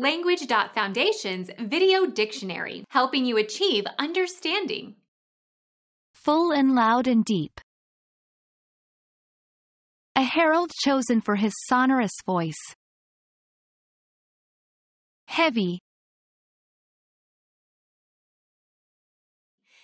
Language.Foundation's Video Dictionary, helping you achieve understanding. Full and loud and deep. A herald chosen for his sonorous voice. Heavy,